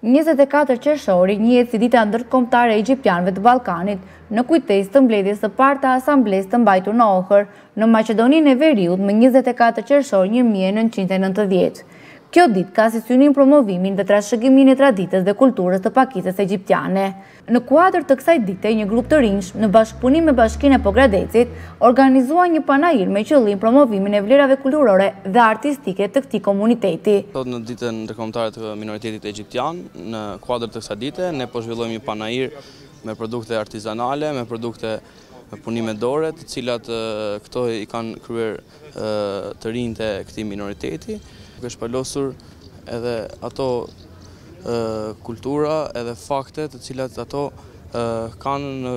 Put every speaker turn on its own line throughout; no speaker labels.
Njëzet e katër qershori njihet si Dita Ndërkombëtare e Egjiptianëve të Ballkanit, në kujtesë të mbledhjes së parë të Asamblesë të mbajtur në Ohër, në Maqedoninë e Veriut më njëzet e katër qershor një mijë e nëntëqind e nëntëdhjetë. Kjo ditë ka si synim promovimin dhe trashëgiminë e traditës dhe kulturës të pakicës egjiptiane. Në kuadër të kësaj dite një grup të rinjsh, në bashkëpunim me Bashkinë e Pogradecit, organizuan një panair me qëllim promovimin e vlerave kulturore dhe artistike të këtij komuniteti.
Sot në Ditën Ndërkombëtare të Minoritetit Egjiptian, në kuadër të kësaj dite, ne po zhvillojmë një panair me produkte artizanale, me produkte, me punime dore, të cilat këto i kanë kryer të rinjtë e këtij minoriteti, duke shpalosur edhe ato kultura edhe fakte të cilat ato kanë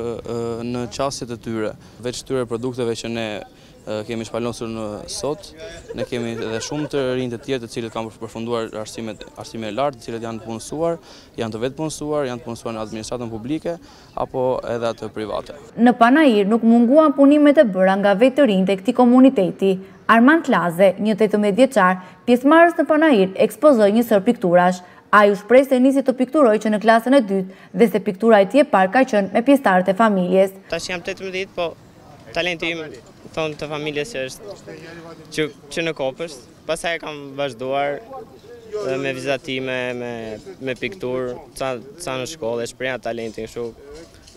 në qasjet e tyre. Veç këtyre produkteve që ne kemi shpalosur në sot, ne kemi edhe shumë të rinj të tjerë të cilët kanë përfunduar arsimin e lartë, të cilët janë të punësuar, janë të vetëpunësuar, janë të punësuar në administratën publike, apo edhe atë private.
Në panair nuk munguan punimet e bëra nga vetë të rinjtë e këtij komuniteti. Armand Laze, një tetëmbëdhjetë vjeçar, pjesëmarrës në panair, ekspozoi një sërë pikturash. Ai u shpreh se nisi të pikturojë që në klasën e dytë dhe se piktura e tij e parë ka qenë me pjesëtarët e familjes.
Tash jam tetëmbëdhjetë, po talenti im, thonë të familjes, që është që, që në kopësht. Pastaj e kam vazhduar me vizatime, me, me pikturë, ca, ca në shkollë, e shprehja talentin kështu.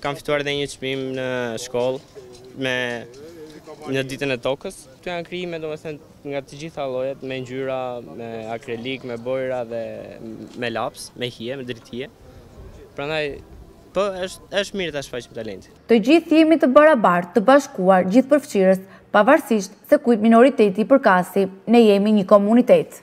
Kam fituar dhe një çmim në shkollë, me në ditën e tokës, këtu janë krijime, domethënë, nga të gjitha llojet, me ngjyra, me akrilik, me bojra dhe me laps, me hije, me dritëhije. Prandaj, po, është, është mirë ta shfaqim talentin.
Të gjithë jemi të barabartë, të bashkuar, gjithëpërfshirës, pavarësisht se kujt minoriteti i përkasi, ne jemi një komunitet.